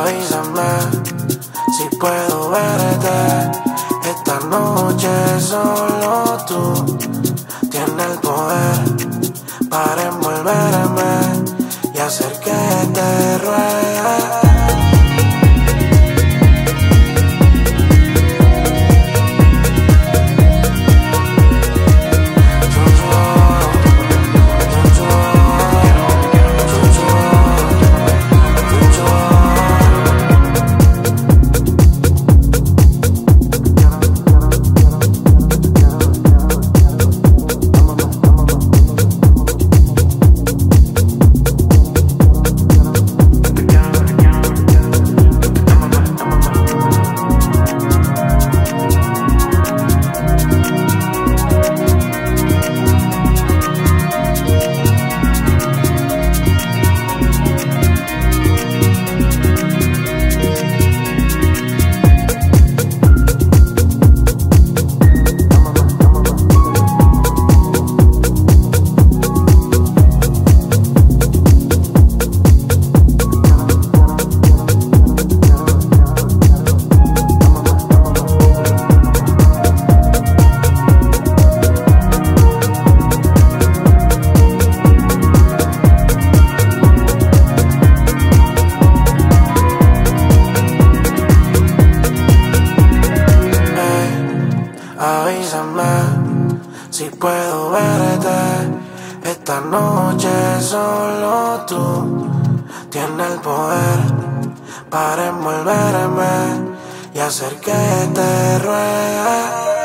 avísame si puedo verte. Esta noche solo tú tienes el poder para envolverme. Si puedo verte. Esta noche solo tú tienes el poder para envolverme y hacer que te ruegue